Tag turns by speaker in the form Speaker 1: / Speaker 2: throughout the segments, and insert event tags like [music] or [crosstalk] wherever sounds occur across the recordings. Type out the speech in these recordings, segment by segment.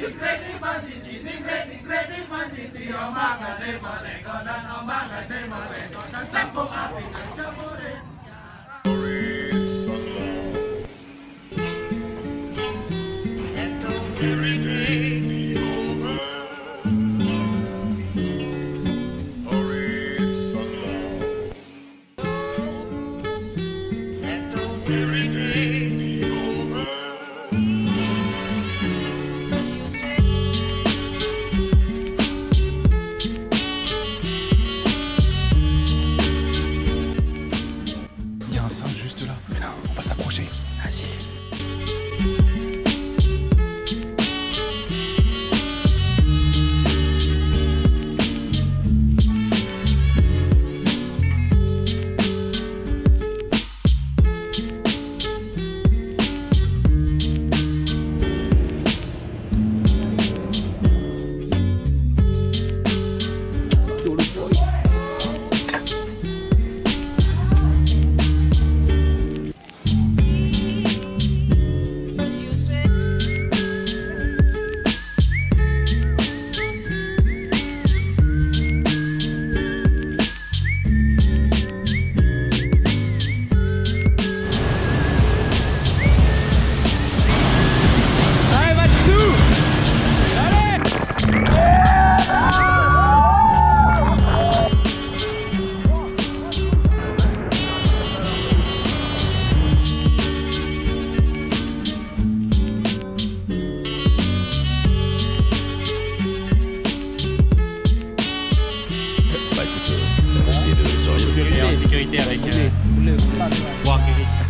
Speaker 1: big great big man si si big great big great big man si
Speaker 2: si ọmọ àgbàdé mọ̀lẹ́kọ̀ọ́dá ọmọ àgbàdé mọ̀lẹ́kọ̀ọ́dá tẹ́kọ̀ọ́
Speaker 3: àbí nàìjíríà. Sécurité avec euh, Walker.
Speaker 4: Biggest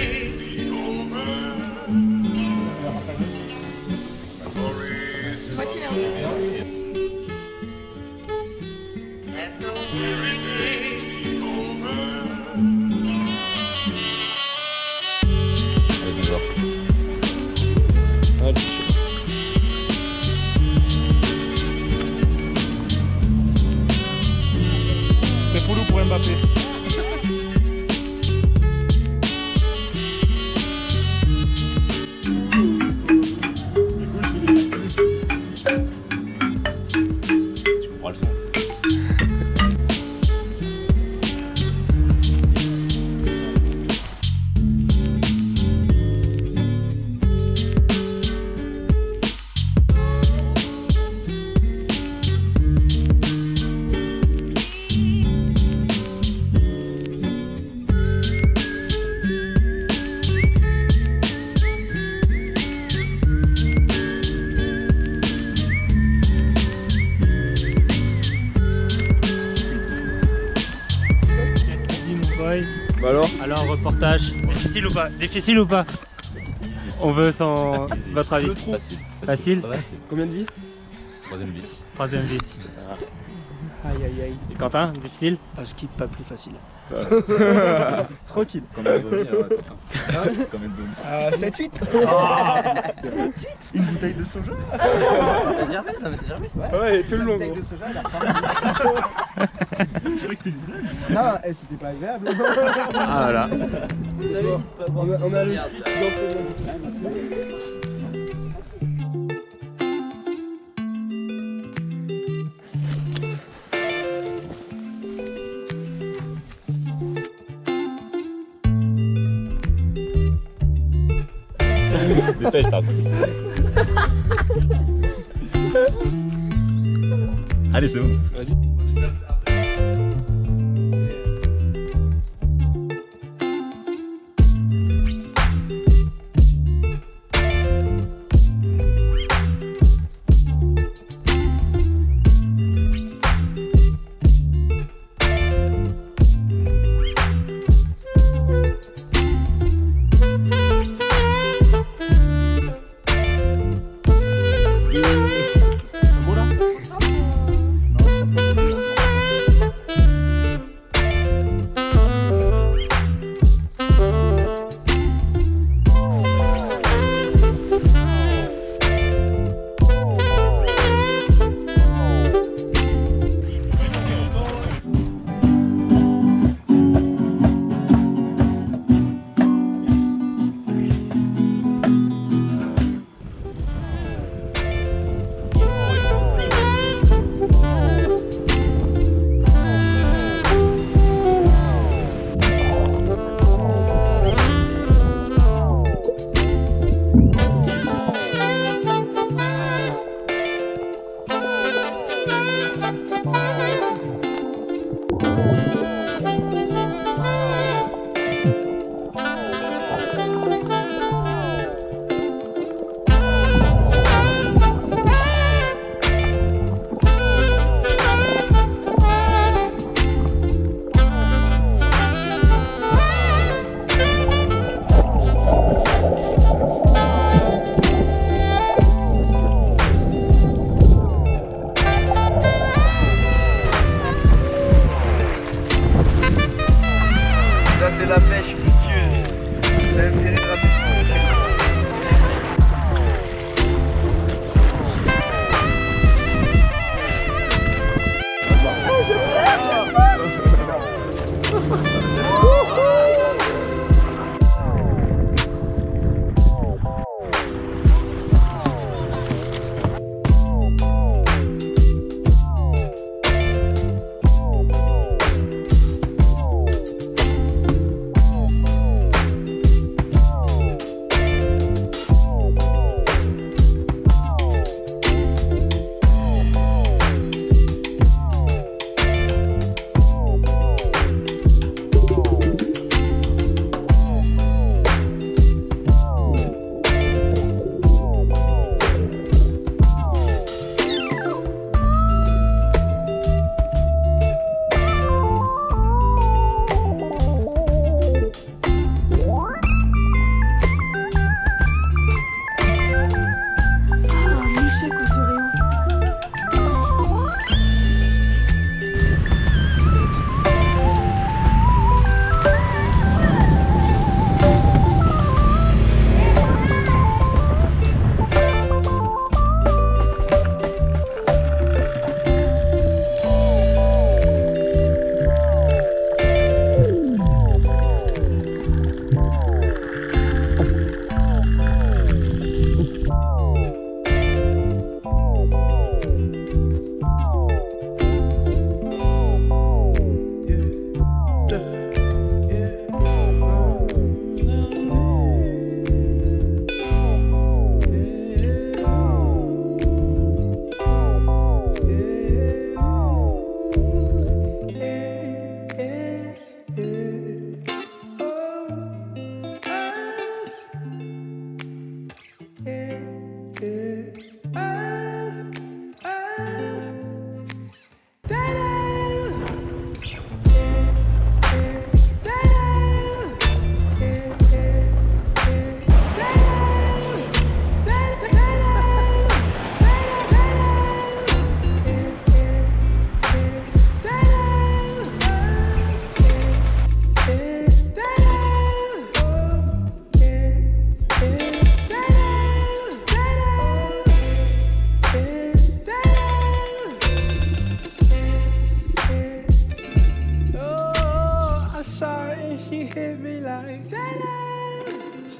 Speaker 3: also boy.
Speaker 1: Bah alors
Speaker 3: Alors, reportage. Difficile ou pas? Difficile ou pas? On veut son... votre avis.
Speaker 2: Facile.
Speaker 3: Facile
Speaker 2: Facile.
Speaker 1: Combien de vies?
Speaker 2: Troisième vie.
Speaker 3: Troisième vie.
Speaker 5: Aïe aïe aïe.
Speaker 3: Et Quentin, difficile
Speaker 5: Un skip pas plus facile. [laughs]
Speaker 1: Tranquille.
Speaker 2: Combien de vomi alors attends. Combien de vomi
Speaker 5: Euh, 7-8
Speaker 1: Une bouteille de soja
Speaker 5: T'as germé Non mais t'as germé Ouais.
Speaker 1: Ouais, tout le long
Speaker 5: Une bouteille de soja, elle a pas- Non, eh, c'était pas agréable.
Speaker 3: Ah voilà.
Speaker 5: On a,
Speaker 2: 絶対した後 [laughs]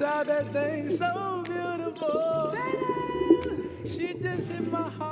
Speaker 6: saw that thing so beautiful. She just hit my heart.